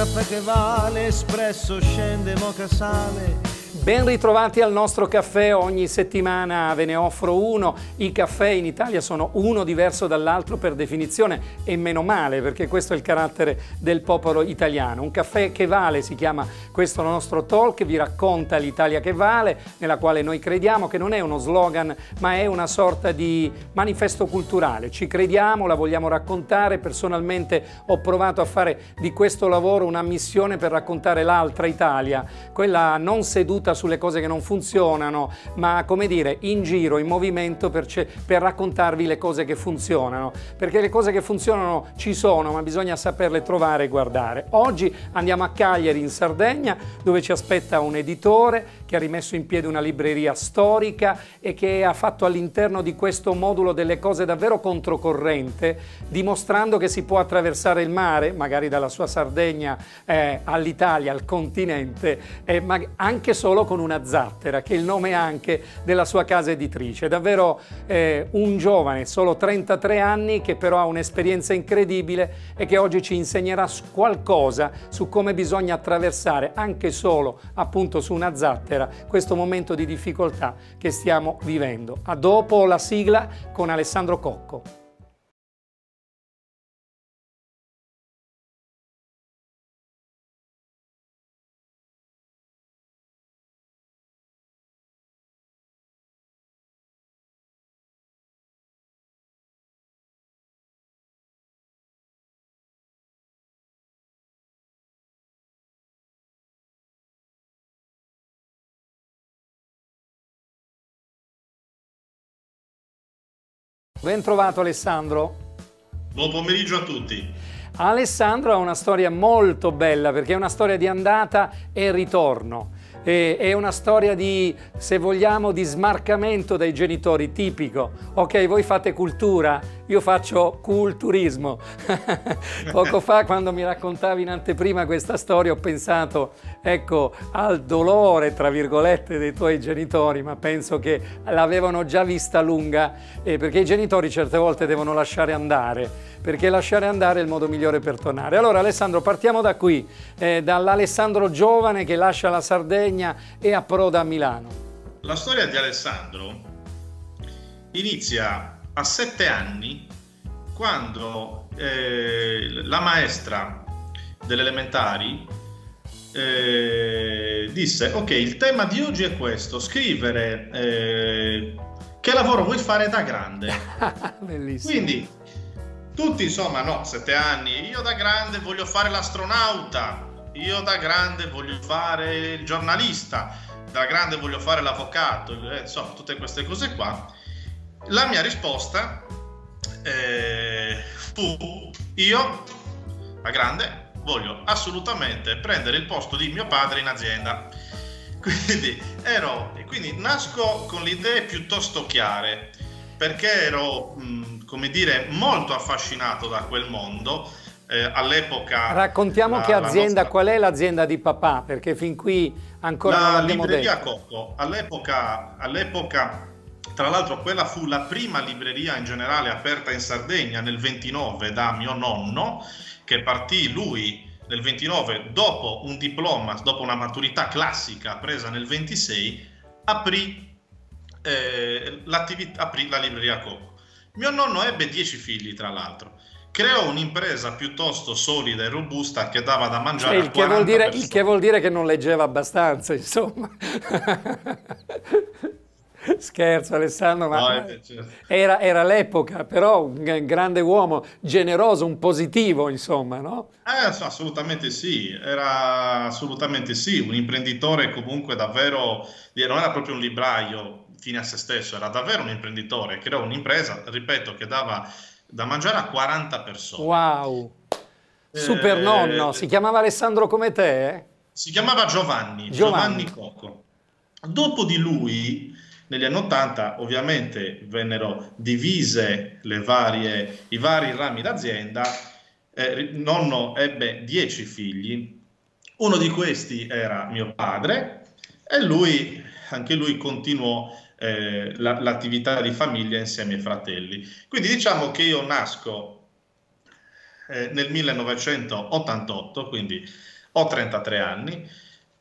caffè che vale, espresso scende, moca sale Ben ritrovati al nostro caffè, ogni settimana ve ne offro uno. I caffè in Italia sono uno diverso dall'altro per definizione e meno male perché questo è il carattere del popolo italiano. Un caffè che vale si chiama questo nostro talk, vi racconta l'Italia che vale, nella quale noi crediamo che non è uno slogan ma è una sorta di manifesto culturale. Ci crediamo, la vogliamo raccontare, personalmente ho provato a fare di questo lavoro una missione per raccontare l'altra Italia, quella non seduta tutta sulle cose che non funzionano, ma come dire, in giro, in movimento per, per raccontarvi le cose che funzionano, perché le cose che funzionano ci sono, ma bisogna saperle trovare e guardare. Oggi andiamo a Cagliari in Sardegna, dove ci aspetta un editore che ha rimesso in piedi una libreria storica e che ha fatto all'interno di questo modulo delle cose davvero controcorrente, dimostrando che si può attraversare il mare, magari dalla sua Sardegna eh, all'Italia, al continente, eh, anche solo solo con una zattera, che è il nome anche della sua casa editrice. È davvero eh, un giovane, solo 33 anni, che però ha un'esperienza incredibile e che oggi ci insegnerà qualcosa su come bisogna attraversare, anche solo appunto su una zattera, questo momento di difficoltà che stiamo vivendo. A dopo la sigla con Alessandro Cocco. Ben trovato Alessandro. Buon pomeriggio a tutti. Alessandro ha una storia molto bella perché è una storia di andata e ritorno. È una storia di, se vogliamo, di smarcamento dai genitori, tipico. Ok, voi fate cultura, io faccio culturismo. Poco fa quando mi raccontavi in anteprima questa storia ho pensato, ecco, al dolore, tra virgolette, dei tuoi genitori, ma penso che l'avevano già vista lunga, eh, perché i genitori certe volte devono lasciare andare, perché lasciare andare è il modo migliore per tornare. Allora Alessandro, partiamo da qui, eh, dall'Alessandro giovane che lascia la Sardegna e approda a Milano. La storia di Alessandro inizia a sette anni quando eh, la maestra delle elementari eh, disse ok il tema di oggi è questo scrivere eh, che lavoro vuoi fare da grande? Bellissimo. Quindi tutti insomma no sette anni io da grande voglio fare l'astronauta io da grande voglio fare il giornalista da grande voglio fare l'avvocato eh, insomma tutte queste cose qua la mia risposta eh, fu io, a grande, voglio assolutamente prendere il posto di mio padre in azienda. Quindi, ero, quindi nasco con le idee piuttosto chiare, perché ero, mh, come dire, molto affascinato da quel mondo. Eh, all'epoca... Raccontiamo la, che azienda, nostra... qual è l'azienda di papà, perché fin qui ancora la non l'abbiamo detto. La libreria Cocco, all'epoca, all'epoca tra l'altro quella fu la prima libreria in generale aperta in Sardegna nel 29 da mio nonno, che partì lui nel 29 dopo un diploma, dopo una maturità classica presa nel 26, aprì, eh, aprì la libreria Coco. Mio nonno ebbe 10 figli, tra l'altro creò un'impresa piuttosto solida e robusta che dava da mangiare cioè, il, che vuol dire, il che vuol dire che non leggeva abbastanza, insomma. Scherzo Alessandro, ma no, certo. era, era l'epoca, però un grande uomo, generoso, un positivo, insomma, no? Eh, assolutamente sì, era assolutamente sì, un imprenditore comunque davvero, non era proprio un libraio fine a se stesso, era davvero un imprenditore, creò un'impresa, ripeto, che dava da mangiare a 40 persone. Wow, super eh, nonno, si chiamava Alessandro come te? Eh? Si chiamava Giovanni, Giovanni, Giovanni Cocco. Dopo di lui negli anni 80 ovviamente vennero divise varie, i vari rami d'azienda, eh, nonno ebbe dieci figli, uno di questi era mio padre e lui, anche lui continuò eh, la, l'attività di famiglia insieme ai fratelli. Quindi diciamo che io nasco eh, nel 1988, quindi ho 33 anni,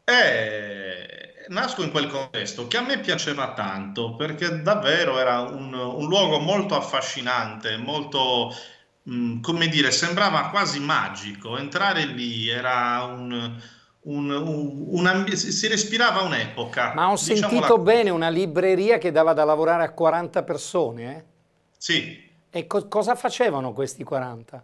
e nasco in quel contesto che a me piaceva tanto perché davvero era un, un luogo molto affascinante, molto, mh, mm, come dire, sembrava quasi magico. Entrare lì era un, un, un, un si respirava un'epoca. Ma ho diciamo sentito la... bene una libreria che dava da lavorare a 40 persone, eh? Sì. E co cosa facevano questi 40?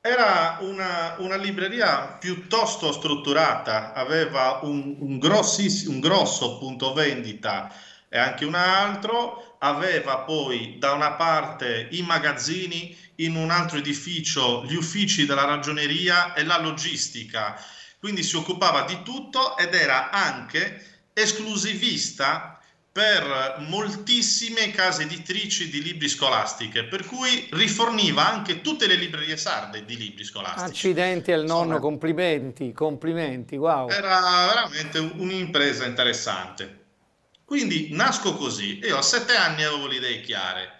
Era una, una, libreria piuttosto strutturata, aveva un, un, un grosso punto vendita e anche un altro, aveva poi da una parte i magazzini, in un altro edificio gli uffici della ragioneria e la logistica, quindi si occupava di tutto ed era anche esclusivista per moltissime case editrici di libri scolastiche, per cui riforniva anche tutte le librerie sarde di libri scolastici. Accidenti al nonno, Insomma, complimenti, complimenti, wow. Era veramente un'impresa interessante. Quindi nasco così, io a sette anni avevo le idee chiare.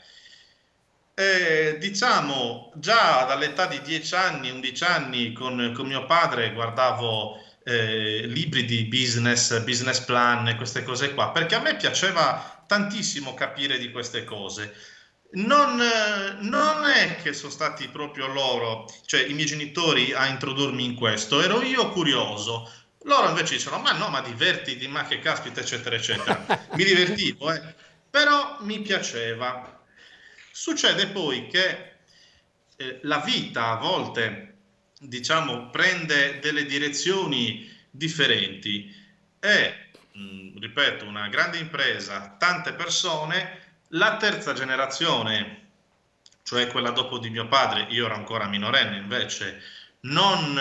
E, diciamo, già dall'età di dieci anni, undici anni, con, con mio padre guardavo eh, libri di business, business plan, queste cose qua, perché a me piaceva tantissimo capire di queste cose. Non, non, è che sono stati proprio loro, cioè i miei genitori, a introdurmi in questo, ero io curioso. Loro invece dicevano, ma no, ma divertiti, ma che caspita, eccetera, eccetera. mi divertivo, eh. però mi piaceva. Succede poi che eh, la vita a volte diciamo, prende delle direzioni differenti. È, mh, ripeto, una grande impresa, tante persone, la terza generazione, cioè quella dopo di mio padre, io ero ancora minorenne invece, non,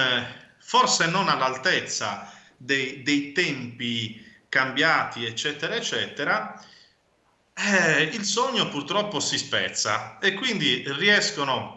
forse non all'altezza dei, dei tempi cambiati, eccetera, eccetera, eh, il sogno purtroppo si spezza e quindi riescono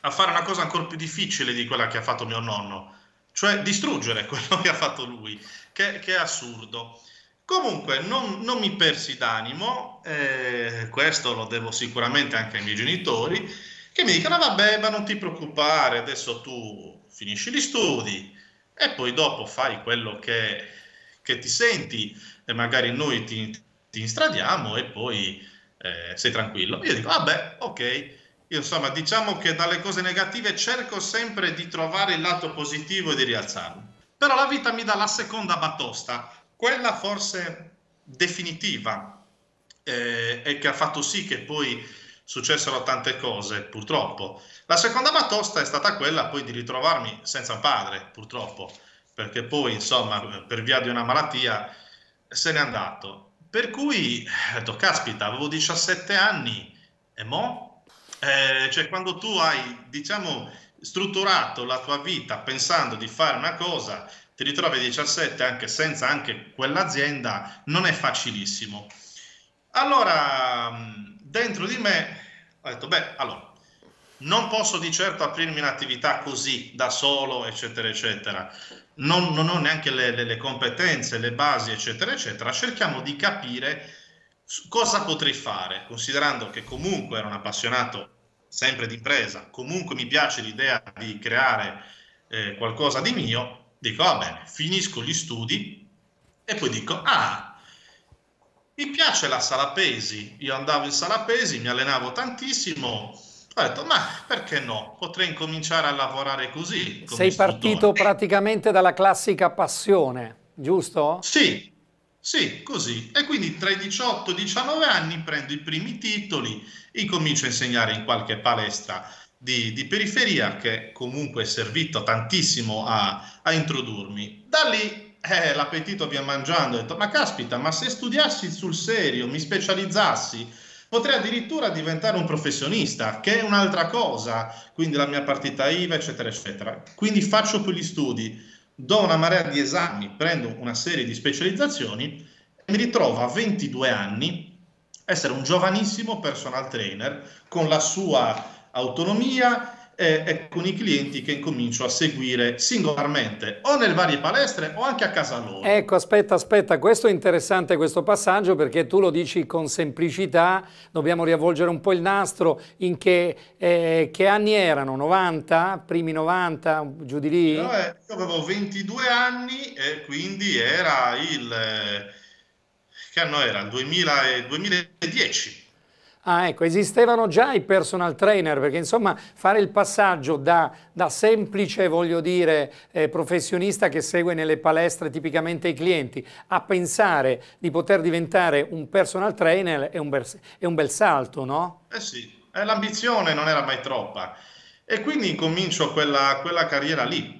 a fare una cosa ancora più difficile di quella che ha fatto mio nonno, cioè distruggere quello che ha fatto lui, che, che è assurdo. Comunque non, non mi persi d'animo, eh, questo lo devo sicuramente anche ai miei genitori, che mi dicono vabbè ma non ti preoccupare, adesso tu finisci gli studi e poi dopo fai quello che, che ti senti e magari noi ti, ti instradiamo e poi eh, sei tranquillo. Io dico vabbè ok, io insomma, diciamo che dalle cose negative cerco sempre di trovare il lato positivo e di rialzarlo. Però la vita mi dà la seconda batosta, quella forse definitiva, eh, e che ha fatto sì che poi successero tante cose, purtroppo. La seconda batosta è stata quella poi di ritrovarmi senza un padre, purtroppo, perché poi, insomma, per via di una malattia se n'è andato. Per cui ho detto, caspita, avevo 17 anni e mo'? Eh, cioè quando tu hai, diciamo, strutturato la tua vita pensando di fare una cosa, ti ritrovi a 17 anche senza anche quell'azienda, non è facilissimo. Allora, dentro di me ho detto, beh, allora, non posso di certo aprirmi un'attività così, da solo, eccetera, eccetera. Non, non ho neanche le, le, le competenze, le basi, eccetera, eccetera. Cerchiamo di capire cosa potrei fare, considerando che comunque ero un appassionato sempre di impresa, comunque mi piace l'idea di creare eh, qualcosa di mio, dico va bene, finisco gli studi e poi dico ah, mi piace la sala pesi, io andavo in sala pesi, mi allenavo tantissimo, ho detto ma perché no, potrei incominciare a lavorare così. Sei partito praticamente dalla classica passione, giusto? Sì, sì, così. E quindi tra i 18 e i 19 anni prendo i primi titoli, incomincio a insegnare in qualche palestra di, di periferia che comunque è servito tantissimo a, a introdurmi. Da lì eh, l'appetito via mangiando, ho detto ma caspita, ma se studiassi sul serio, mi specializzassi, potrei addirittura diventare un professionista, che è un'altra cosa, quindi la mia partita IVA, eccetera, eccetera. Quindi faccio quegli studi do una marea di esami, prendo una serie di specializzazioni e mi ritrovo a 22 anni essere un giovanissimo personal trainer con la sua autonomia, e, e, con i clienti che incomincio a seguire singolarmente o nelle varie palestre o anche a casa loro. Ecco, aspetta, aspetta, questo è interessante questo passaggio perché tu lo dici con semplicità, dobbiamo riavvolgere un po' il nastro, in che, eh, che anni erano? 90? Primi 90? Giù di lì? Io, eh, io avevo 22 anni e quindi era il... Eh, che anno era? Il 2000, 2010. Ah, ecco, esistevano già i personal trainer, perché insomma fare il passaggio da, da semplice, voglio dire, eh, professionista che segue nelle palestre tipicamente i clienti, a pensare di poter diventare un personal trainer è un, bel, è un bel salto, no? Eh sì, eh, l'ambizione non era mai troppa. E quindi incomincio quella, quella carriera lì.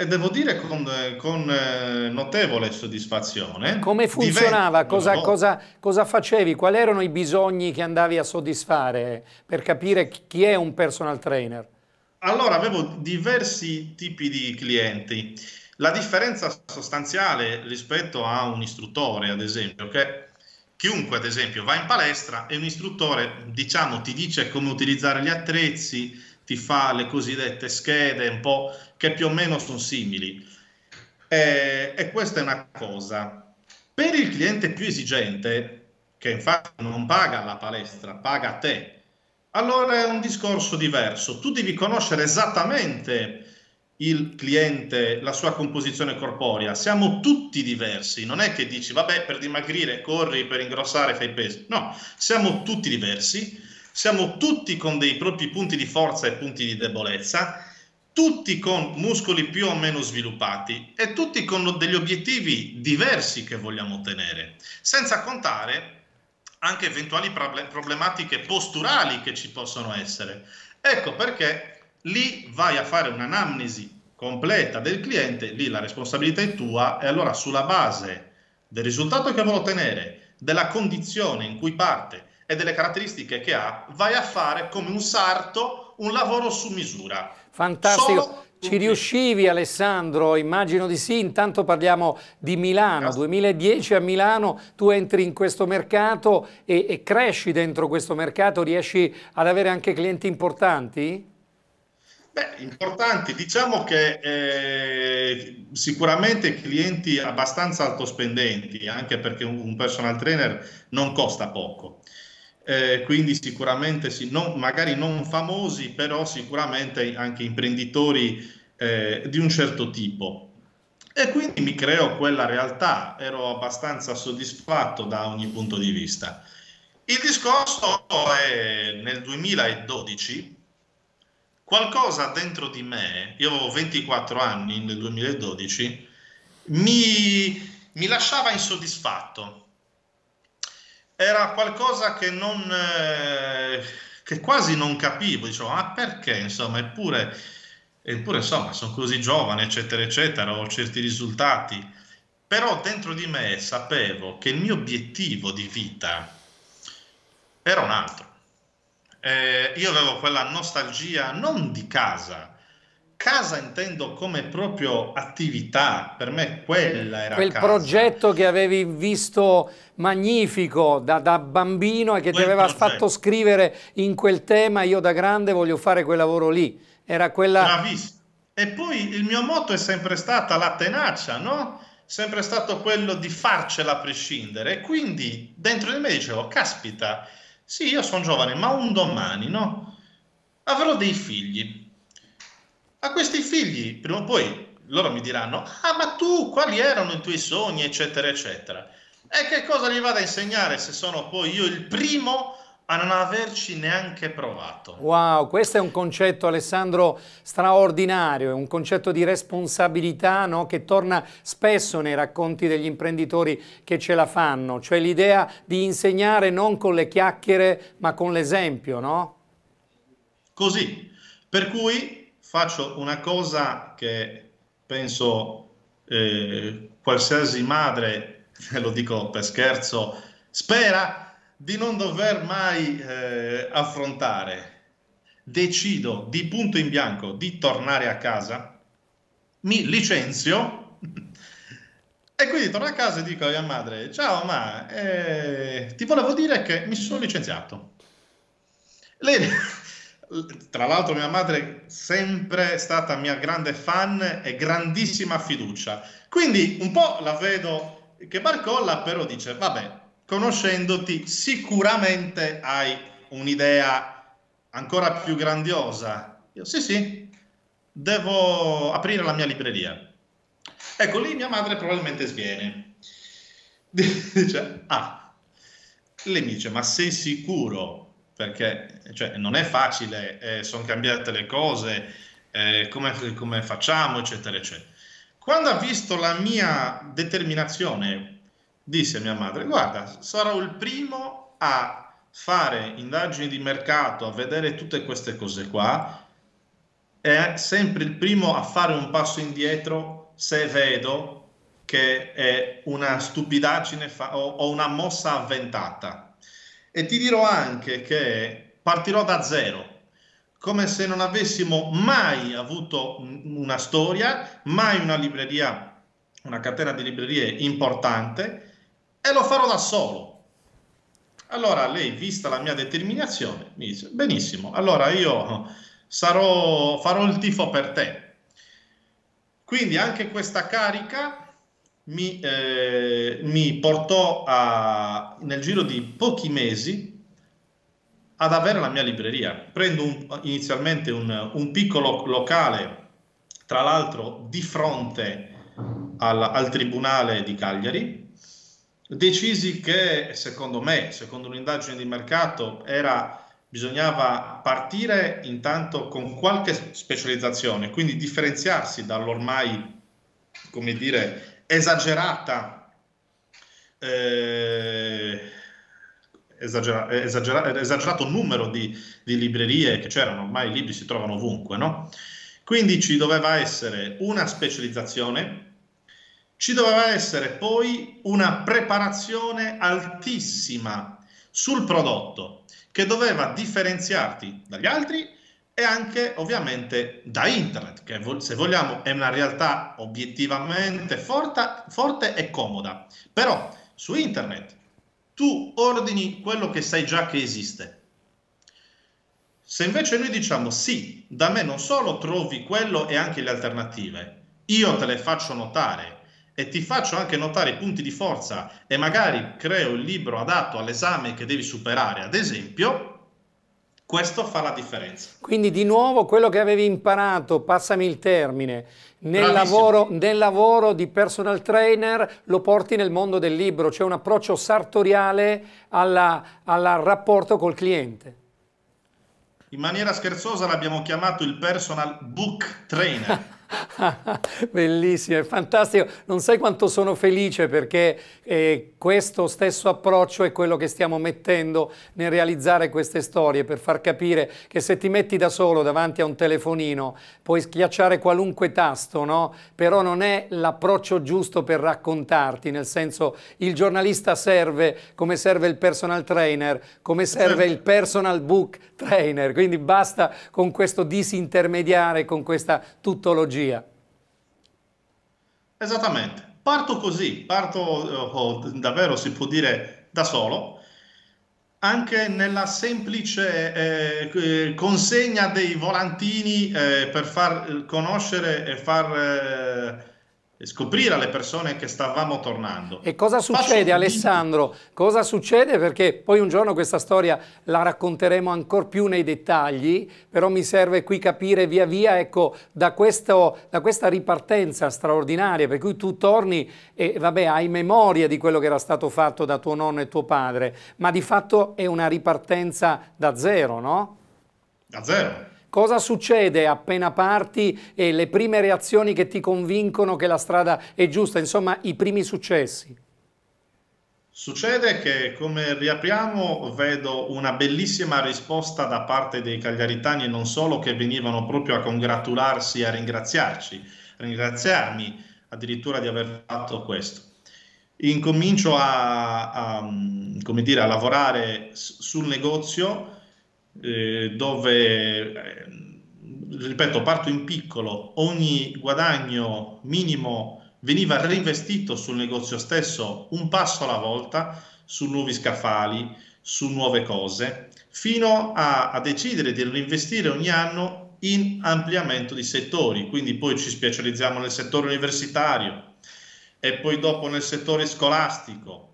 E devo dire con, con eh, notevole soddisfazione. Come funzionava? Cosa, cosa, cosa, facevi? Quali erano i bisogni che andavi a soddisfare per capire chi è un personal trainer? Allora, avevo diversi tipi di clienti. La differenza sostanziale rispetto a un istruttore, ad esempio, che chiunque, ad esempio, va in palestra e un istruttore, diciamo, ti dice come utilizzare gli attrezzi, ti fa le cosiddette schede un po' che più o meno sono simili. E, e questa è una cosa. Per il cliente più esigente, che infatti non paga la palestra, paga te, allora è un discorso diverso. Tu devi conoscere esattamente il cliente, la sua composizione corporea. Siamo tutti diversi, non è che dici vabbè per dimagrire corri, per ingrossare fai pesi. No, siamo tutti diversi siamo tutti con dei propri punti di forza e punti di debolezza, tutti con muscoli più o meno sviluppati e tutti con degli obiettivi diversi che vogliamo ottenere, senza contare anche eventuali problematiche posturali che ci possono essere. Ecco perché lì vai a fare un'anamnesi completa del cliente, lì la responsabilità è tua e allora sulla base del risultato che vuole ottenere, della condizione in cui parte e delle caratteristiche che ha, vai a fare come un sarto un lavoro su misura. Fantastico. Ci riuscivi Alessandro? Immagino di sì. Intanto parliamo di Milano. Grazie. 2010 a Milano tu entri in questo mercato e, e cresci dentro questo mercato. Riesci ad avere anche clienti importanti? Beh, importanti, diciamo che eh, sicuramente clienti abbastanza altospendenti, anche perché un personal trainer non costa poco eh, quindi sicuramente sì, non, magari non famosi, però sicuramente anche imprenditori eh, di un certo tipo. E quindi mi creo quella realtà, ero abbastanza soddisfatto da ogni punto di vista. Il discorso è nel 2012, qualcosa dentro di me, io avevo 24 anni nel 2012, mi, mi lasciava insoddisfatto era qualcosa che non eh, che quasi non capivo, dicevo, ma perché? Insomma, eppure, eppure insomma, sono così giovane, eccetera, eccetera, ho certi risultati, però dentro di me sapevo che il mio obiettivo di vita era un altro. Eh, io avevo quella nostalgia non di casa, casa intendo come proprio attività, per me quella era Quel casa. progetto che avevi visto magnifico da, da bambino e che quel ti aveva progetto. fatto scrivere in quel tema, io da grande voglio fare quel lavoro lì. Era quella... Bravissimo. E poi il mio motto è sempre stata la tenacia, no? Sempre stato quello di farcela a prescindere. E quindi dentro di me dicevo, caspita, sì, io sono giovane, ma un domani, no? Avrò dei figli a questi figli, prima o poi loro mi diranno, ah ma tu quali erano i tuoi sogni, eccetera, eccetera. E che cosa gli vado a insegnare se sono poi io il primo a non averci neanche provato. Wow, questo è un concetto, Alessandro, straordinario, è un concetto di responsabilità no? che torna spesso nei racconti degli imprenditori che ce la fanno, cioè l'idea di insegnare non con le chiacchiere ma con l'esempio, no? Così, per cui faccio una cosa che penso eh, qualsiasi madre, lo dico per scherzo, spera di non dover mai eh, affrontare. Decido di punto in bianco di tornare a casa, mi licenzio e quindi torno a casa e dico a mia madre, ciao ma eh, ti volevo dire che mi sono licenziato. Lei tra l'altro mia madre è sempre stata mia grande fan e grandissima fiducia. Quindi un po' la vedo che barcolla, però dice, vabbè, conoscendoti sicuramente hai un'idea ancora più grandiosa. Io sì, sì, devo aprire la mia libreria. Ecco, lì mia madre probabilmente sviene. Dice, ah, lei mi dice, ma sei sicuro? Perché cioè, non è facile, eh, sono cambiate le cose, eh, come, come facciamo, eccetera, eccetera. Quando ha visto la mia determinazione, disse a mia madre, guarda, sarò il primo a fare indagini di mercato, a vedere tutte queste cose qua, è sempre il primo a fare un passo indietro se vedo che è una stupidaggine fa- o, o una mossa avventata. E ti dirò anche che partirò da zero, come se non avessimo mai avuto una storia, mai una libreria, una catena di librerie importante, e lo farò da solo. Allora lei, vista la mia determinazione, mi dice, benissimo, allora io sarò, farò il tifo per te. Quindi anche questa carica mi, eh, mi portò a, nel giro di pochi mesi ad avere la mia libreria. Prendo un, inizialmente un, un, piccolo locale, tra l'altro di fronte al, al Tribunale di Cagliari, decisi che secondo me, secondo un'indagine di mercato, era, bisognava partire intanto con qualche specializzazione, quindi differenziarsi dall'ormai, come dire, esagerata, eh, esagera, esagera, esagerato numero di, di librerie che c'erano, ormai i libri si trovano ovunque, no? Quindi ci doveva essere una specializzazione, ci doveva essere poi una preparazione altissima sul prodotto che doveva differenziarti dagli altri e anche ovviamente da internet, che se vogliamo è una realtà obiettivamente forte, forte e comoda. Però su internet tu ordini quello che sai già che esiste. Se invece noi diciamo sì, da me non solo trovi quello e anche le alternative, io te le faccio notare e ti faccio anche notare i punti di forza e magari creo il libro adatto all'esame che devi superare, ad esempio, questo fa la differenza. Quindi di nuovo quello che avevi imparato, passami il termine, nel lavoro, nel lavoro, di personal trainer lo porti nel mondo del libro, c'è un approccio sartoriale al rapporto col cliente. In maniera scherzosa l'abbiamo chiamato il personal book trainer. Bellissimo, è fantastico. Non sai quanto sono felice perché eh, questo stesso approccio è quello che stiamo mettendo nel realizzare queste storie per far capire che se ti metti da solo davanti a un telefonino puoi schiacciare qualunque tasto, no? Però non è l'approccio giusto per raccontarti, nel senso il giornalista serve come serve il personal trainer, come serve il personal book trainer, quindi basta con questo disintermediare, con questa tutologia. Esattamente, parto così, parto oh, davvero si può dire da solo, anche nella semplice eh, eh consegna dei volantini eh, per far conoscere e far eh, scoprire alle persone che stavamo tornando. E cosa succede Faccio Alessandro? Cosa succede? Perché poi un giorno questa storia la racconteremo ancora più nei dettagli, però mi serve qui capire via via, ecco, da, questo, da questa ripartenza straordinaria, per cui tu torni e vabbè, hai memoria di quello che era stato fatto da tuo nonno e tuo padre, ma di fatto è una ripartenza da zero, no? Da zero. Cosa succede appena parti e le prime reazioni che ti convincono che la strada è giusta, insomma i primi successi? Succede che come riapriamo vedo una bellissima risposta da parte dei cagliaritani e non solo che venivano proprio a congratularsi e a ringraziarci, a ringraziarmi addirittura di aver fatto questo. Incomincio a, a, dire, a lavorare sul negozio eh, dove, eh, ripeto, parto in piccolo, ogni guadagno minimo veniva reinvestito sul negozio stesso un passo alla volta, su nuovi scaffali, su nuove cose, fino a, a decidere di reinvestire ogni anno in ampliamento di settori, quindi poi ci specializziamo nel settore universitario e poi dopo nel settore scolastico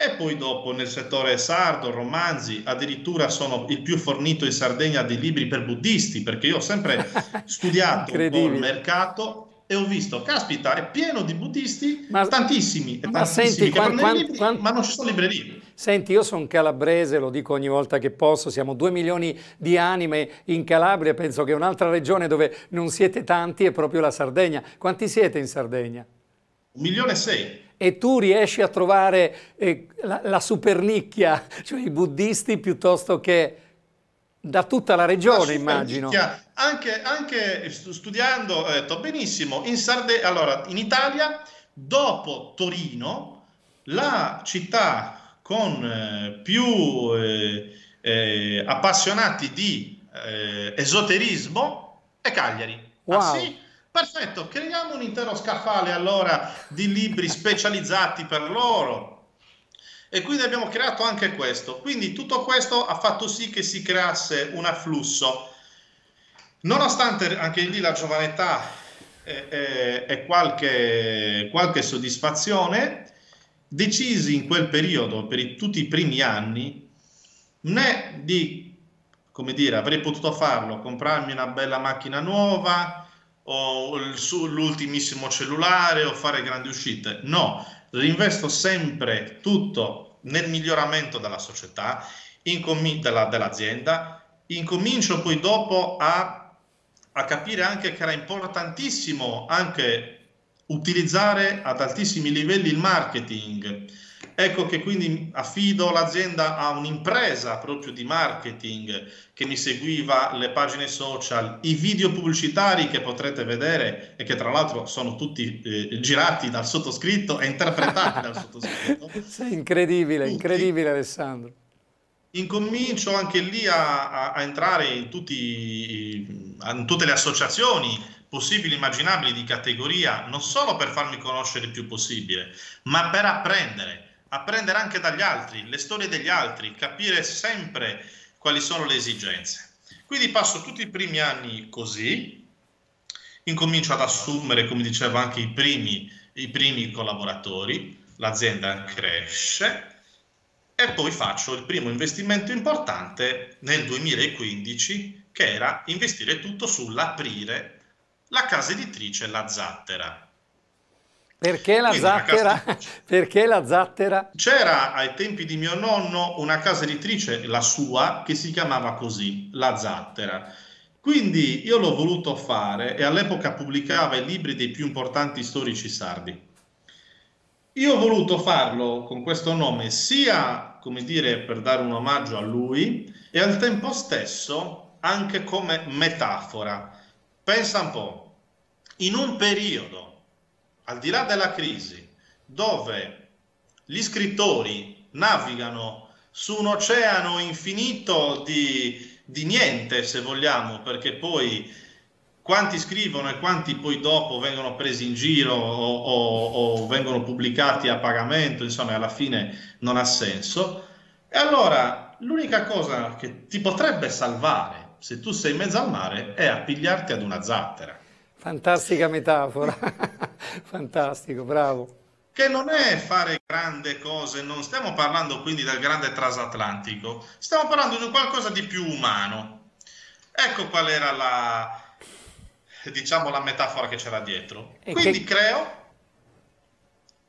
e poi dopo nel settore sardo, romanzi, addirittura sono il più fornito in Sardegna di libri per buddisti, perché io ho sempre studiato il mercato e ho visto, caspita, è pieno di buddisti, ma, tantissimi, ma tantissimi senti, che quant, libri, quant, ma non ci sono librerie. Senti, io sono calabrese, lo dico ogni volta che posso, siamo due milioni di anime in Calabria, penso che un'altra regione dove non siete tanti è proprio la Sardegna. Quanti siete in Sardegna? Un milione e sei e tu riesci a trovare eh, la, la supernicchia, cioè i buddisti piuttosto che da tutta la regione, la immagino. Anche, anche, studiando, ho detto benissimo, in Sardegna, allora in Italia, dopo Torino, la città con eh, più eh, eh, appassionati di eh, esoterismo è Cagliari. Ah, wow. Ah, sì? Perfetto, creiamo un intero scaffale allora di libri specializzati per loro. E quindi abbiamo creato anche questo. Quindi tutto questo ha fatto sì che si creasse un afflusso. Nonostante anche lì la giovane e, e qualche, qualche, soddisfazione, decisi in quel periodo, per i, tutti i primi anni, né di, come dire, avrei potuto farlo, comprarmi una bella macchina nuova, o l'ultimissimo cellulare o fare grandi uscite. No, rinvesto sempre tutto nel miglioramento della società, della, dell'azienda, incomincio poi dopo a, a capire anche che era importantissimo anche utilizzare ad altissimi livelli il marketing Ecco che quindi affido l'azienda a un'impresa proprio di marketing che mi seguiva le pagine social, i video pubblicitari che potrete vedere e che tra l'altro sono tutti eh, girati dal sottoscritto e interpretati dal sottoscritto. Sei incredibile, tutti. incredibile Alessandro. Incomincio anche lì a, a, a entrare in, tutti, in tutte le associazioni possibili, immaginabili di categoria, non solo per farmi conoscere il più possibile, ma per apprendere apprendere anche dagli altri, le storie degli altri, capire sempre quali sono le esigenze. Quindi passo tutti i primi anni così, incomincio ad assumere, come dicevo, anche i primi, i primi collaboratori, l'azienda cresce e poi faccio il primo investimento importante nel 2015 che era investire tutto sull'aprire la casa editrice La Zattera perché la, zattera? Perché la zattera? C'era ai tempi di mio nonno una casa editrice, la sua, che si chiamava così, La Zattera. Quindi io l'ho voluto fare e all'epoca pubblicava i libri dei più importanti storici sardi. Io ho voluto farlo con questo nome sia, come dire, per dare un omaggio a lui e al tempo stesso anche come metafora. Pensa un po', in un periodo al di là della crisi, dove gli scrittori navigano su un oceano infinito di, di niente, se vogliamo, perché poi quanti scrivono e quanti poi dopo vengono presi in giro o, o, o, vengono pubblicati a pagamento, insomma alla fine non ha senso. E allora l'unica cosa che ti potrebbe salvare se tu sei in mezzo al mare è appigliarti ad una zattera. Fantastica metafora, fantastico, bravo. Che non è fare grandi cose, non stiamo parlando quindi del grande transatlantico, stiamo parlando di qualcosa di più umano. Ecco qual era la, diciamo, la metafora che c'era dietro. E quindi che... creo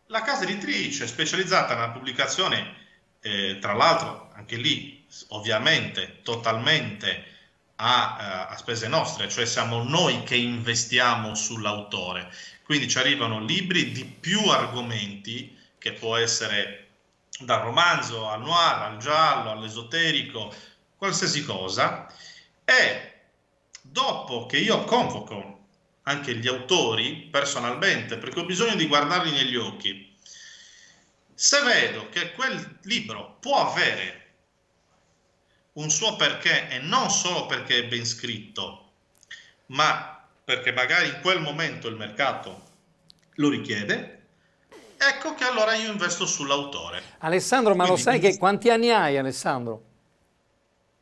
la casa editrice specializzata nella pubblicazione, eh, tra l'altro anche lì ovviamente totalmente a, eh, a, spese nostre, cioè siamo noi che investiamo sull'autore. Quindi ci arrivano libri di più argomenti, che può essere dal romanzo al noir, al giallo, all'esoterico, qualsiasi cosa. E dopo che io convoco anche gli autori personalmente, perché ho bisogno di guardarli negli occhi, se vedo che quel libro può avere un suo perché e non solo perché è ben scritto, ma perché magari in quel momento il mercato lo richiede, ecco che allora io investo sull'autore. Alessandro, ma Quindi, lo sai che quanti anni hai Alessandro?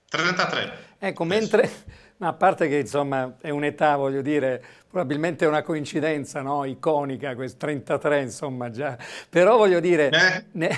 33. Ecco, mentre, ma a parte che insomma è un'età, voglio dire, probabilmente è una coincidenza no? iconica, questo 33 insomma già, però voglio dire, eh. ne,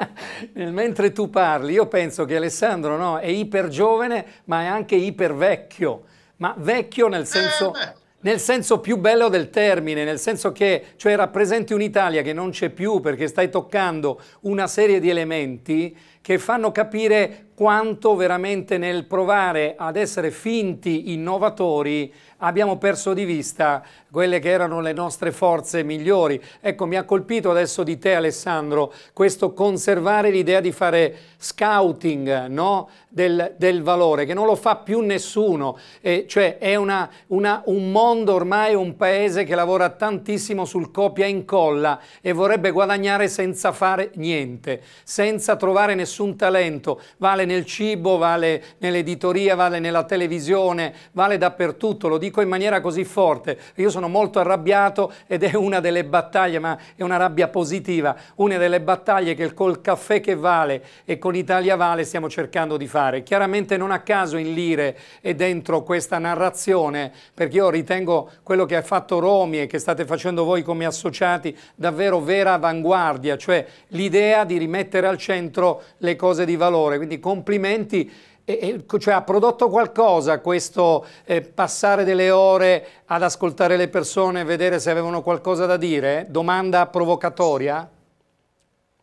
nel mentre tu parli, io penso che Alessandro no, è iper giovane ma è anche iper vecchio, ma vecchio nel senso... Eh, nel senso più bello del termine, nel senso che cioè, rappresenti un'Italia che non c'è più perché stai toccando una serie di elementi che fanno capire quanto veramente nel provare ad essere finti innovatori abbiamo perso di vista quelle che erano le nostre forze migliori. Ecco, mi ha colpito adesso di te Alessandro questo conservare l'idea di fare scouting no? del, del, valore, che non lo fa più nessuno, eh, cioè è una, una, un mondo ormai, un paese che lavora tantissimo sul copia e incolla e vorrebbe guadagnare senza fare niente, senza trovare nessun talento, vale nel cibo, vale nell'editoria, vale nella televisione, vale dappertutto, lo dico in maniera così forte. Io sono molto arrabbiato ed è una delle battaglie, ma è una rabbia positiva, una delle battaglie che col caffè che vale e con Italia Vale stiamo cercando di fare. Chiaramente non a caso in Lire è dentro questa narrazione, perché io ritengo quello che ha fatto Romi e che state facendo voi come associati davvero vera avanguardia, cioè l'idea di rimettere al centro le cose di valore. Quindi complimenti e, cioè ha prodotto qualcosa questo eh, passare delle ore ad ascoltare le persone e vedere se avevano qualcosa da dire? Domanda provocatoria?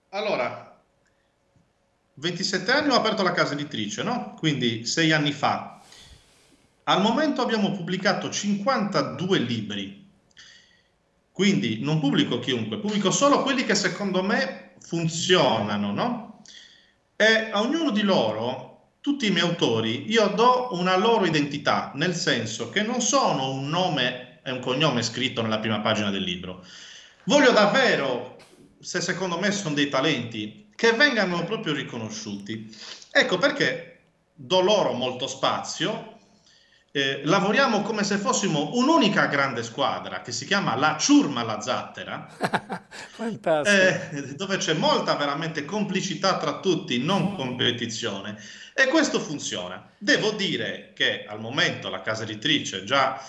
Allora, 27 anni ho aperto la casa editrice, no? Quindi sei anni fa. Al momento abbiamo pubblicato 52 libri, quindi non pubblico chiunque, pubblico solo quelli che secondo me funzionano, no? E a ognuno di loro tutti i miei autori, io do una loro identità, nel senso che non sono un nome e un cognome scritto nella prima pagina del libro. Voglio davvero, se secondo me sono dei talenti, che vengano proprio riconosciuti. Ecco perché do loro molto spazio, eh, lavoriamo come se fossimo un'unica grande squadra che si chiama la Ciurma la Zattera, eh, dove c'è molta veramente complicità tra tutti, non competizione. E questo funziona. Devo dire che al momento la casa editrice già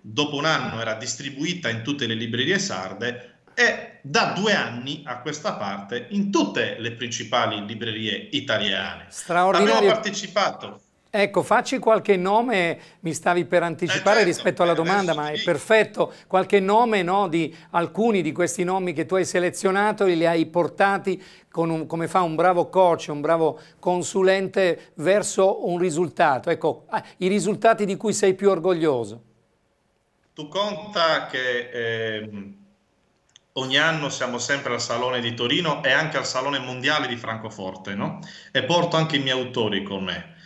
dopo un anno era distribuita in tutte le librerie sarde e da due anni a questa parte in tutte le principali librerie italiane. Straordinario. Abbiamo partecipato Ecco, facci qualche nome, mi stavi per anticipare eh certo, rispetto alla domanda, ma è perfetto. Qualche nome no, di alcuni di questi nomi che tu hai selezionato e li hai portati un, come fa un bravo coach, un bravo consulente verso un risultato. Ecco, ah, i risultati di cui sei più orgoglioso. Tu conta che eh, ogni anno siamo sempre al Salone di Torino e anche al Salone Mondiale di Francoforte, no? E porto anche i miei autori con me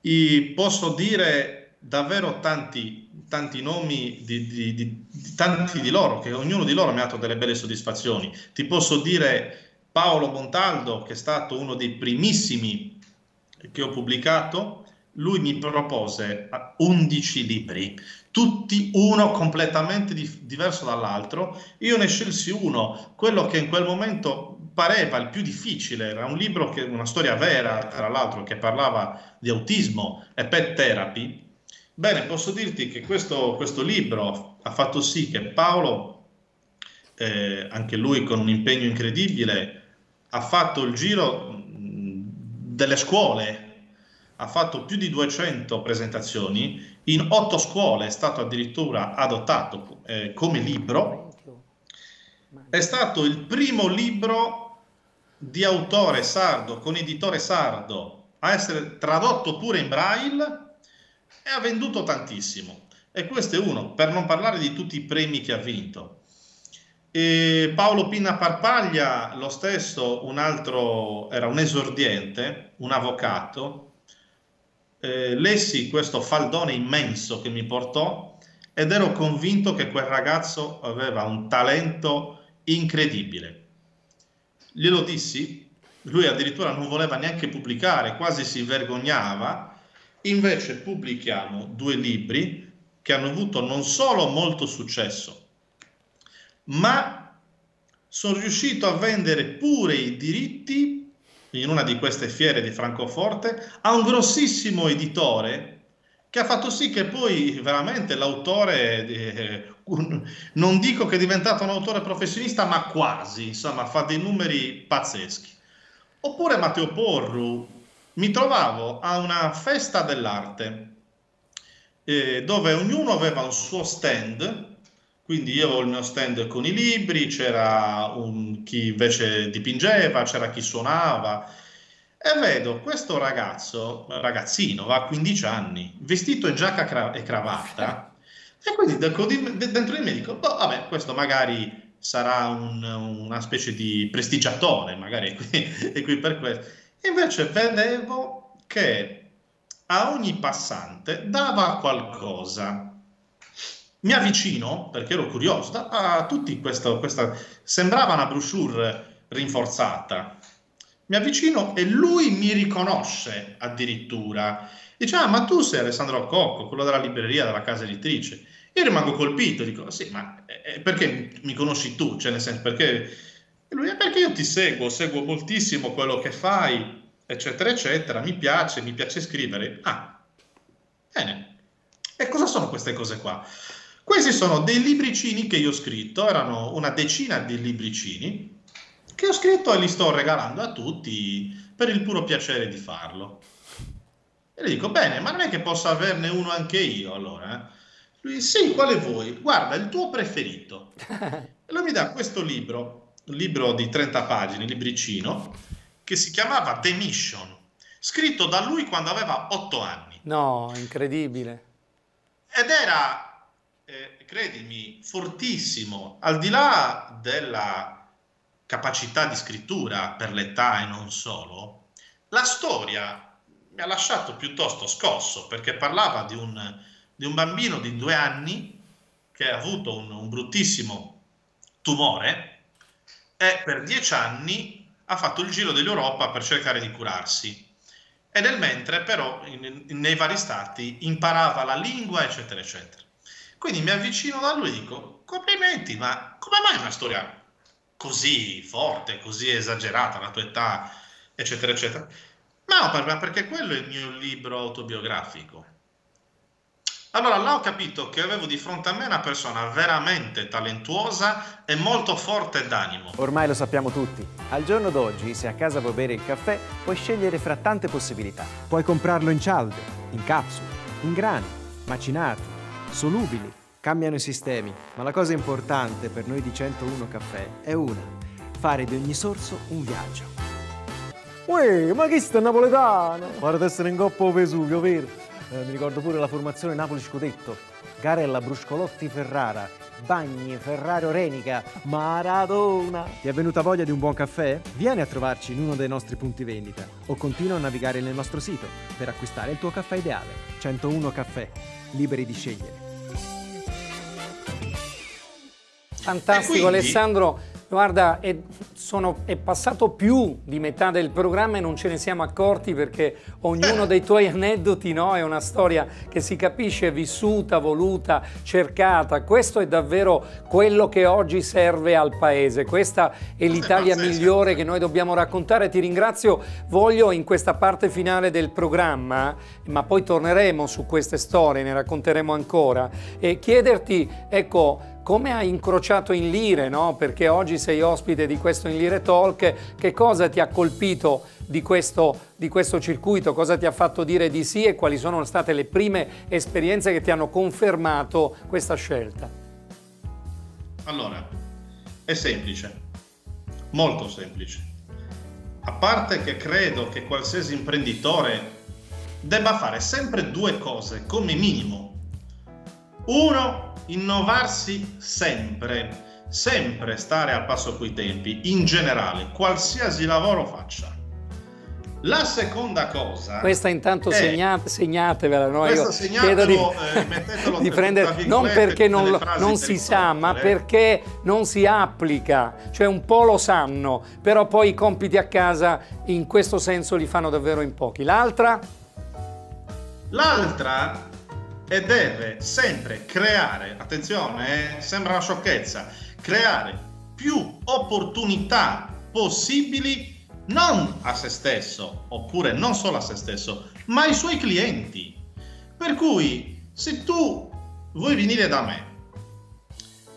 e posso dire davvero tanti, tanti nomi di, di, di, di, tanti di loro, che ognuno di loro mi ha dato delle belle soddisfazioni. Ti posso dire Paolo Montaldo, che è stato uno dei primissimi che ho pubblicato, lui mi propose 11 libri, tutti uno completamente di, diverso dall'altro. Io ne scelsi uno, quello che in quel momento pareva il più difficile, era un libro, che, una storia vera, tra l'altro, che parlava di autismo e pet therapy. Bene, posso dirti che questo, questo libro ha fatto sì che Paolo, eh, anche lui con un impegno incredibile, ha fatto il giro delle scuole, ha fatto più di 200 presentazioni, in otto scuole è stato addirittura adottato eh, come libro. È stato il primo libro di autore sardo con editore sardo a essere tradotto pure in braille e ha venduto tantissimo. E questo è uno, per non parlare di tutti i premi che ha vinto. E Paolo Pinna Parpaglia, lo stesso, un altro, era un esordiente, un avvocato. Eh, lessi questo faldone immenso che mi portò ed ero convinto che quel ragazzo aveva un talento incredibile. Glielo dissi, lui addirittura non voleva neanche pubblicare, quasi si vergognava, invece pubblichiamo due libri che hanno avuto non solo molto successo, ma sono riuscito a vendere pure i diritti in una di queste fiere di Francoforte a un grossissimo editore che ha fatto sì che poi veramente l'autore, eh, un, non dico che è diventato un autore professionista, ma quasi, insomma, fa dei numeri pazzeschi. Oppure Matteo Porru, mi trovavo a una festa dell'arte eh, dove ognuno aveva un suo stand, quindi io avevo il mio stand con i libri, c'era un, chi invece dipingeva, c'era chi suonava, e vedo questo ragazzo, ragazzino, va a 15 anni, vestito in giacca e cravatta, e quindi dentro di me dico, boh, vabbè, questo magari sarà un, una specie di prestigiatore, magari è qui, è qui per questo. Invece vedevo che a ogni passante dava qualcosa. Mi avvicino, perché ero curioso, a tutti questo, questa, sembrava una brochure rinforzata mi avvicino e lui mi riconosce addirittura. Dice, ah, ma tu sei Alessandro Cocco, quello della libreria della casa editrice. Io rimango colpito, dico, sì, ma eh, eh perché mi conosci tu? Cioè, nel senso, perché... E lui, è perché io ti seguo, seguo moltissimo quello che fai, eccetera, eccetera, mi piace, mi piace scrivere. Ah, bene. E cosa sono queste cose qua? Questi sono dei libricini che io ho scritto, erano una decina di libricini, che ho scritto e li sto regalando a tutti per il puro piacere di farlo. E gli dico, bene, ma non è che posso averne uno anche io allora? Eh? Lui, sì, quale vuoi? Guarda, il tuo preferito. e lui mi dà questo libro, un libro di 30 pagine, libricino, che si chiamava The Mission, scritto da lui quando aveva 8 anni. No, incredibile. Ed era, eh, credimi, fortissimo, al di là della capacità di scrittura per l'età e non solo, la storia mi ha lasciato piuttosto scosso perché parlava di un, di un bambino di due anni che ha avuto un, un bruttissimo tumore e per dieci anni ha fatto il giro dell'Europa per cercare di curarsi. E nel mentre però in, in, nei vari stati imparava la lingua, eccetera, eccetera. Quindi mi avvicino da lui e dico, complimenti, ma come mai una storia così forte, così esagerata, la tua età, eccetera, eccetera. Ma perché quello è il mio libro autobiografico. Allora là ho capito che avevo di fronte a me una persona veramente talentuosa e molto forte d'animo. Ormai lo sappiamo tutti. Al giorno d'oggi, se a casa vuoi bere il caffè, puoi scegliere fra tante possibilità. Puoi comprarlo in cialde, in capsule, in grani, macinati, solubili Cambiano i sistemi, ma la cosa importante per noi di 101 Caffè è una, fare di ogni sorso un viaggio. Uè, ma chi sta napoletano? Guarda essere in coppa o Vesuvio, vero? Eh, mi ricordo pure la formazione Napoli-Scudetto. Garella, Bruscolotti, Ferrara, Bagni, Ferraro, Renica, Maradona. Ti è venuta voglia di un buon caffè? Vieni a trovarci in uno dei nostri punti vendita o continua a navigare nel nostro sito per acquistare il tuo caffè ideale. 101 Caffè, liberi di scegliere. Fantastico quindi... Alessandro, guarda è, sono, è, passato più di metà del programma e non ce ne siamo accorti perché ognuno dei tuoi aneddoti no, è una storia che si capisce, vissuta, voluta, cercata. Questo è davvero quello che oggi serve al Paese. Questa è l'Italia migliore che noi dobbiamo raccontare. Ti ringrazio, voglio in questa parte finale del programma, ma poi torneremo su queste storie, ne racconteremo ancora, e chiederti, ecco, come hai incrociato in Lire, no? perché oggi sei ospite di questo In Lire Talk, che cosa ti ha colpito di questo, di questo circuito, cosa ti ha fatto dire di sì e quali sono state le prime esperienze che ti hanno confermato questa scelta? Allora, è semplice, molto semplice. A parte che credo che qualsiasi imprenditore debba fare sempre due cose come minimo. Uno, innovarsi sempre, sempre stare al passo coi tempi, in generale, qualsiasi lavoro faccia. La seconda cosa. Questa intanto è, segnate, segnatevela, no? Io chiedo di, eh, di prendere, non perché non, non si sa, ma perché non si applica. Cioè un po' lo sanno, però poi i compiti a casa in questo senso li fanno davvero in pochi. L'altra? L'altra e deve sempre creare, attenzione, eh, sembra una sciocchezza, creare più opportunità possibili non a se stesso, oppure non solo a se stesso, ma ai suoi clienti. Per cui, se tu vuoi venire da me,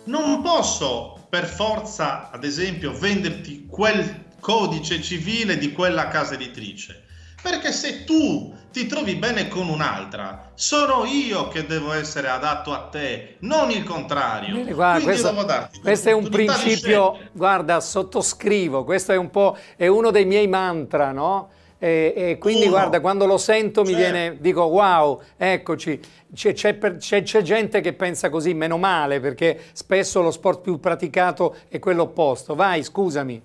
non posso per forza, ad esempio, venderti quel codice civile di quella casa editrice. Perché se tu ti trovi bene con un'altra, sono io che devo essere adatto a te, non il contrario. Bene, guarda, questo, questo è un principio, guarda, sottoscrivo, questo è un po', è uno dei miei mantra, no? E, e quindi Uno. guarda, quando lo sento mi certo. viene, dico wow, eccoci, c'è, c'è, c'è, c'è, gente che pensa così, meno male, perché spesso lo sport più praticato è quello opposto. Vai, scusami.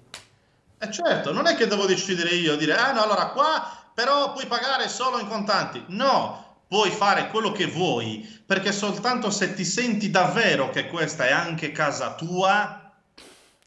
Eh certo, non è che devo decidere io, dire, ah no, allora qua però puoi pagare solo in contanti. No, puoi fare quello che vuoi, perché soltanto se ti senti davvero che questa è anche casa tua,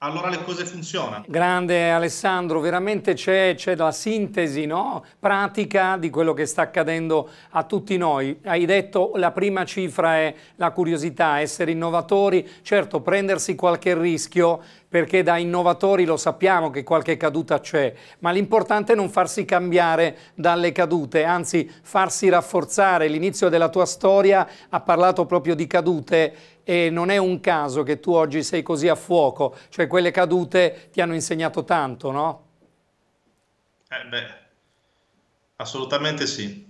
allora le cose funzionano. Grande Alessandro, veramente c'è, la sintesi no? pratica di quello che sta accadendo a tutti noi. Hai detto la prima cifra è la curiosità, essere innovatori, certo prendersi qualche rischio perché da innovatori lo sappiamo che qualche caduta c'è, ma l'importante è non farsi cambiare dalle cadute, anzi farsi rafforzare. L'inizio della tua storia ha parlato proprio di cadute e non è un caso che tu oggi sei così a fuoco, cioè quelle cadute ti hanno insegnato tanto, no? Eh beh, assolutamente sì.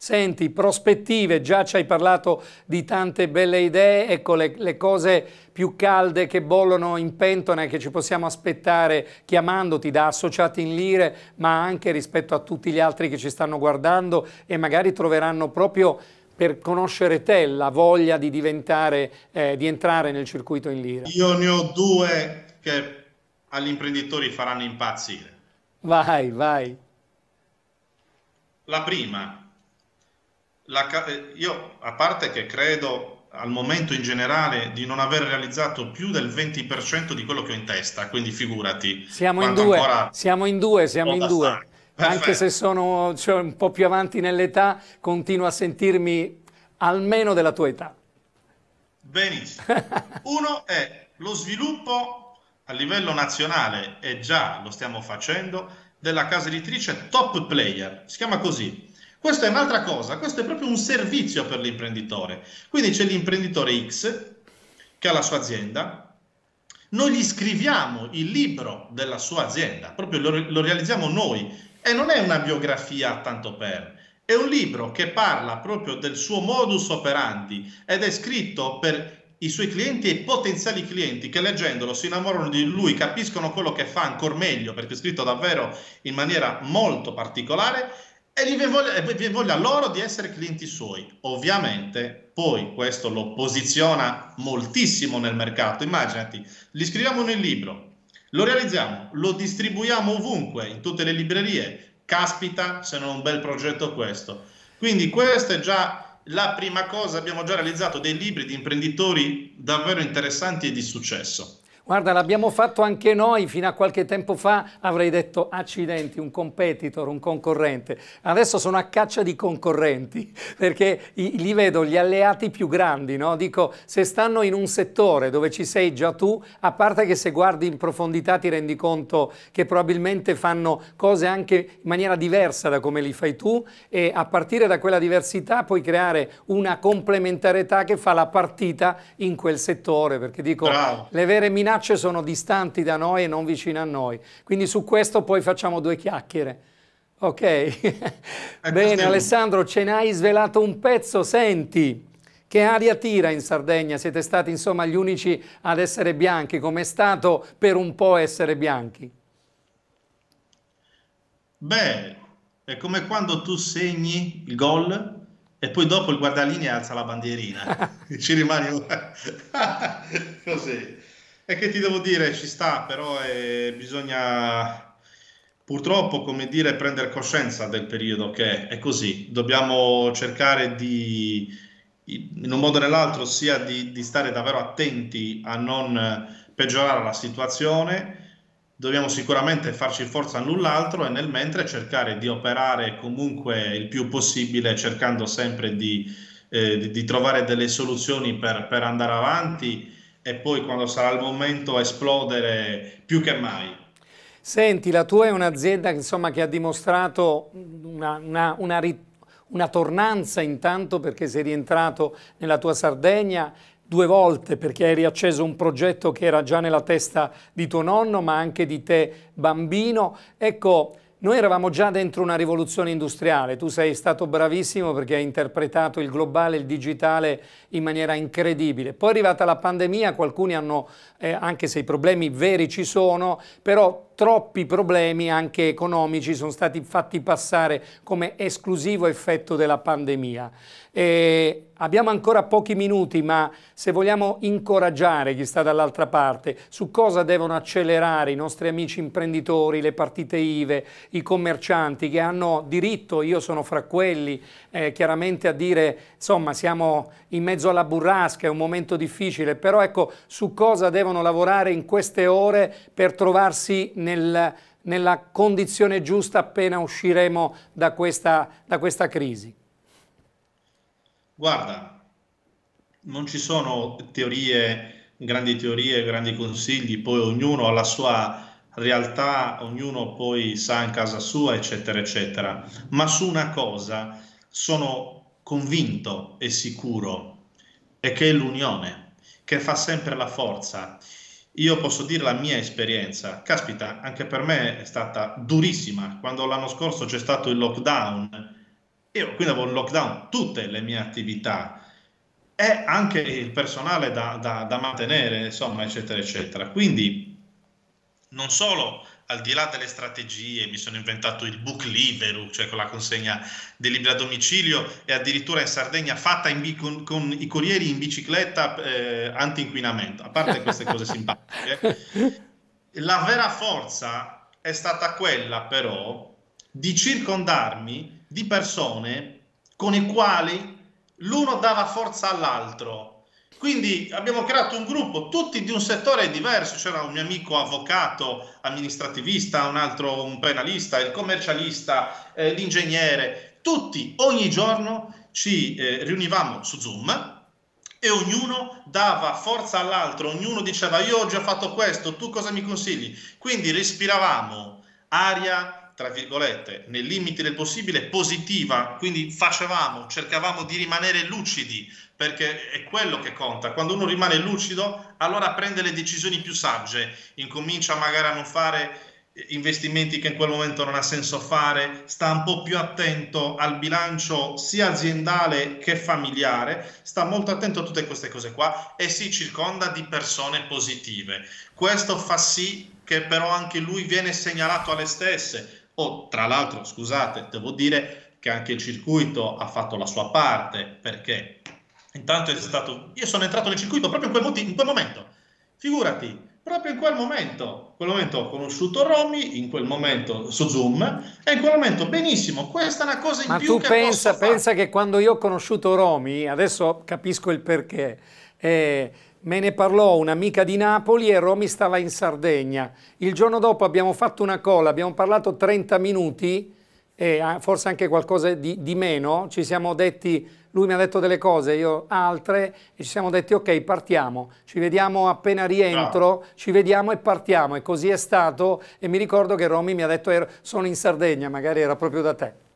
Senti, prospettive, già ci hai parlato di tante belle idee, ecco le, le, cose più calde che bollono in pentola e che ci possiamo aspettare chiamandoti da associati in lire, ma anche rispetto a tutti gli altri che ci stanno guardando e magari troveranno proprio per conoscere te la voglia di diventare, eh, di entrare nel circuito in lira? Io ne ho due che agli imprenditori faranno impazzire. Vai, vai. La prima, la, eh, io a parte che credo al momento in generale di non aver realizzato più del 20% di quello che ho in testa, quindi figurati. Siamo in due, siamo in due, siamo in due. Stare. Anche se sono cioè, un po' più avanti nell'età, continuo a sentirmi almeno della tua età. Benissimo. Uno è lo sviluppo a livello nazionale, e già lo stiamo facendo, della casa editrice top player. Si chiama così. Questa è un'altra cosa, questo è proprio un servizio per l'imprenditore. Quindi c'è l'imprenditore X che ha la sua azienda, noi gli scriviamo il libro della sua azienda, proprio lo, lo realizziamo noi e non è una biografia tanto per, è un libro che parla proprio del suo modus operandi ed è scritto per i suoi clienti e i potenziali clienti che leggendolo si innamorano di lui, capiscono quello che fa ancora meglio perché è scritto davvero in maniera molto particolare e gli voglia, vi voglia loro di essere clienti suoi. Ovviamente poi questo lo posiziona moltissimo nel mercato. Immaginati, gli scriviamo nel libro, lo realizziamo, lo distribuiamo ovunque, in tutte le librerie. Caspita, se non è un bel progetto questo. Quindi questa è già la prima cosa, abbiamo già realizzato dei libri di imprenditori davvero interessanti e di successo. Guarda, l'abbiemo fatto anche noi, fino a qualche tempo fa avrei detto accidenti, un competitor, un concorrente. Adesso sono a caccia di concorrenti, perché li vedo gli alleati più grandi, no? Dico, se stanno in un settore dove ci sei già tu, a parte che se guardi in profondità ti rendi conto che probabilmente fanno cose anche in maniera diversa da come li fai tu e a partire da quella diversità puoi creare una complementarietà che fa la partita in quel settore, perché dico, Bravo. le vere minacce minacce sono distanti da noi e non vicine a noi. Quindi su questo poi facciamo due chiacchiere. Ok, bene Alessandro, ce n'hai svelato un pezzo, senti, che aria tira in Sardegna? Siete stati insomma gli unici ad essere bianchi, come è stato per un po' essere bianchi? Beh, è come quando tu segni il gol e poi dopo il guardalinea alza la bandierina, ci rimani così. E che ti devo dire, ci sta, però è, bisogna purtroppo, come dire, prendere coscienza del periodo che è così. Dobbiamo cercare di, in un modo o nell'altro, sia di, di stare davvero attenti a non peggiorare la situazione. Dobbiamo sicuramente farci forza a null'altro e nel mentre cercare di operare comunque il più possibile, cercando sempre di, eh, di, di trovare delle soluzioni per, per andare avanti e poi quando sarà il momento esplodere più che mai. Senti, la tua è un'azienda che ha dimostrato una, una, una, una tornanza intanto perché sei rientrato nella tua Sardegna due volte perché hai riacceso un progetto che era già nella testa di tuo nonno ma anche di te bambino. Ecco, noi eravamo già dentro una rivoluzione industriale, tu sei stato bravissimo perché hai interpretato il globale, il digitale in maniera incredibile. Poi è arrivata la pandemia, alcuni hanno, eh, anche se i problemi veri ci sono, però troppi problemi anche economici sono stati fatti passare come esclusivo effetto della pandemia. E abbiamo ancora pochi minuti, ma se vogliamo incoraggiare chi sta dall'altra parte su cosa devono accelerare i nostri amici imprenditori, le partite IVE, i commercianti che hanno diritto, io sono fra quelli, eh, chiaramente a dire insomma siamo in mezzo alla burrasca, è un momento difficile, però ecco su cosa devono lavorare in queste ore per trovarsi nel, nella condizione giusta appena usciremo da questa, da questa crisi. Guarda, non ci sono teorie, grandi teorie, grandi consigli, poi ognuno ha la sua realtà, ognuno poi sa in casa sua, eccetera, eccetera. Ma su una cosa sono convinto e sicuro, e che è l'unione, che fa sempre la forza. Io posso dire la mia esperienza, caspita, anche per me è stata durissima. Quando l'anno scorso c'è stato il lockdown, io quindi avevo in lockdown tutte le mie attività e anche il personale da, da, da mantenere, insomma, eccetera, eccetera. Quindi non solo al di là delle strategie, mi sono inventato il book liveru, cioè con la consegna dei libri a domicilio e addirittura in Sardegna fatta in, con, con, i corrieri in bicicletta eh, anti-inquinamento, a parte queste cose simpatiche. La vera forza è stata quella però di circondarmi di persone con i quali l'uno dava forza all'altro. Quindi abbiamo creato un gruppo, tutti di un settore diverso, c'era un mio amico avvocato, amministrativista, un altro un penalista, il commercialista, eh, l'ingegnere, tutti ogni giorno ci eh, riunivamo su Zoom e ognuno dava forza all'altro, ognuno diceva io ho già fatto questo, tu cosa mi consigli? Quindi respiravamo aria tra virgolette, nei limiti del possibile, positiva, quindi facevamo, cercavamo di rimanere lucidi, perché è quello che conta. Quando uno rimane lucido, allora prende le decisioni più sagge, incomincia magari a non fare investimenti che in quel momento non ha senso fare, sta un po' più attento al bilancio sia aziendale che familiare, sta molto attento a tutte queste cose qua e si circonda di persone positive. Questo fa sì che però anche lui viene segnalato alle stesse, Oh, tra l'altro, scusate, devo dire che anche il circuito ha fatto la sua parte perché intanto è stato. Io sono entrato nel circuito proprio in quel, in quel momento. Figurati, proprio in quel momento. In quel momento ho conosciuto Romy, in quel momento su Zoom, e in quel momento benissimo, questa è una cosa in Ma più che pensa, pensa che quando io ho conosciuto Romy, adesso capisco il perché. Eh, Me ne parlò un'amica di Napoli e Romy stava in Sardegna. Il giorno dopo abbiamo fatto una colla, abbiamo parlato 30 minuti, e forse anche qualcosa di, di, meno. Ci siamo detti, lui mi ha detto delle cose, io altre, e ci siamo detti ok, partiamo, ci vediamo appena rientro, no. ci vediamo e partiamo. E così è stato. E mi ricordo che Romy mi ha detto sono in Sardegna, magari era proprio da te.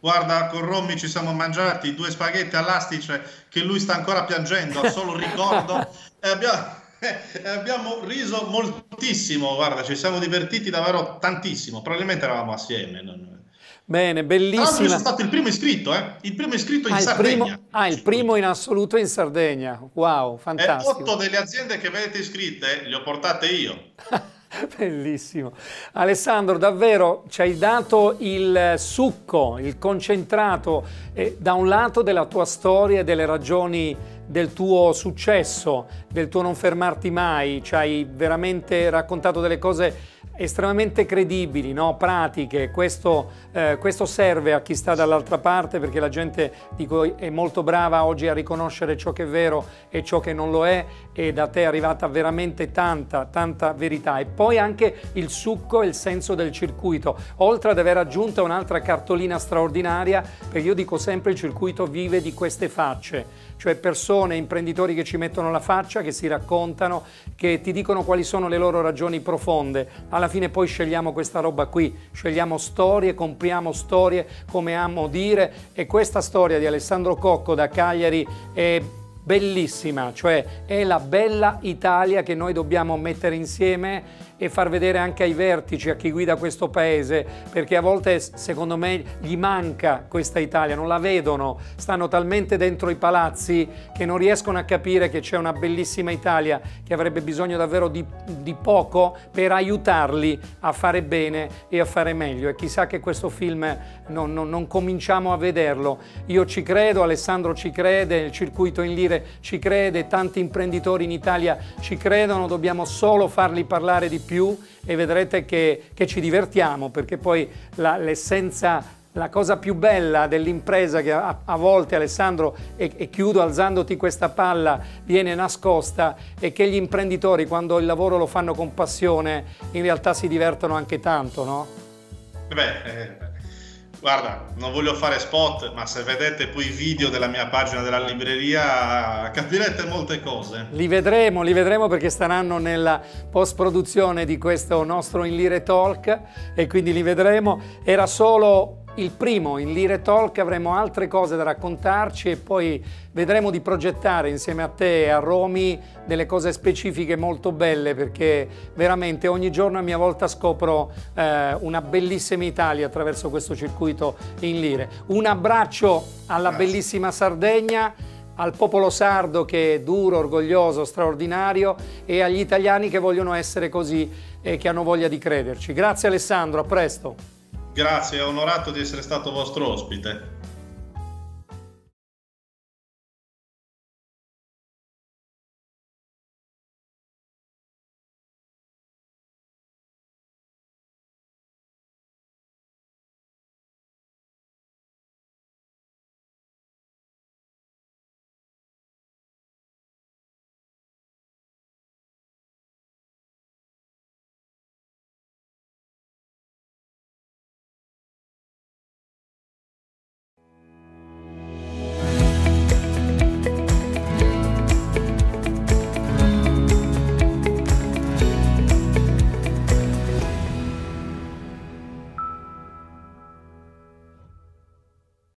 Guarda, con Rommi ci siamo mangiati due spaghetti all'astice che lui sta ancora piangendo, solo ricordo. e abbiamo, e abbiamo riso moltissimo, guarda, ci siamo divertiti davvero tantissimo. Probabilmente eravamo assieme. Non... Bene, bellissimo. Io sono stato il primo iscritto, eh? Il primo iscritto in ah, Sardegna. Primo, ah, il primo in assoluto in Sardegna. Wow, fantastico. E otto delle aziende che vedete iscritte le ho portate io. Bellissimo. Alessandro, davvero ci hai dato il succo, il concentrato eh, da un lato della tua storia e delle ragioni del tuo successo, del tuo non fermarti mai, ci hai veramente raccontato delle cose estremamente credibili, no? pratiche, questo, eh, questo, serve a chi sta dall'altra parte perché la gente dico, è molto brava oggi a riconoscere ciò che è vero e ciò che non lo è e da te è arrivata veramente tanta, tanta verità e poi anche il succo e il senso del circuito, oltre ad aver aggiunto un'altra cartolina straordinaria, perché io dico sempre il circuito vive di queste facce, cioè persone, imprenditori che ci mettono la faccia, che si raccontano, che ti dicono quali sono le loro ragioni profonde. Alla fine poi scegliamo questa roba qui, scegliamo storie, compriamo storie, come amo dire, e questa storia di Alessandro Cocco da Cagliari è bellissima, cioè è la bella Italia che noi dobbiamo mettere insieme e far vedere anche ai vertici, a chi guida questo paese, perché a volte secondo me gli manca questa Italia, non la vedono, stanno talmente dentro i palazzi che non riescono a capire che c'è una bellissima Italia che avrebbe bisogno davvero di, di poco per aiutarli a fare bene e a fare meglio. E chissà che questo film non, non, non cominciamo a vederlo. Io ci credo, Alessandro ci crede, il circuito in lire ci crede, tanti imprenditori in Italia ci credono, dobbiamo solo farli parlare di più e vedrete che, che ci divertiamo perché poi l'essenza la cosa più bella dell'impresa che a, a, volte Alessandro, e, e, chiudo alzandoti questa palla, viene nascosta è che gli imprenditori quando il lavoro lo fanno con passione in realtà si divertono anche tanto, no? Beh, eh, Guarda, non voglio fare spot, ma se vedete poi i video della mia pagina della libreria capirete molte cose. Li vedremo, li vedremo perché staranno nella post produzione di questo nostro In Lire Talk e quindi li vedremo. Era solo il primo in Lire Talk avremo altre cose da raccontarci e poi vedremo di progettare insieme a te e a Romy delle cose specifiche molto belle perché veramente ogni giorno a mia volta scopro eh, una bellissima Italia attraverso questo circuito in Lire. Un abbraccio alla Grazie. bellissima Sardegna al popolo sardo che è duro, orgoglioso, straordinario e agli italiani che vogliono essere così e che hanno voglia di crederci. Grazie Alessandro, a presto. Grazie, è onorato di essere stato vostro ospite.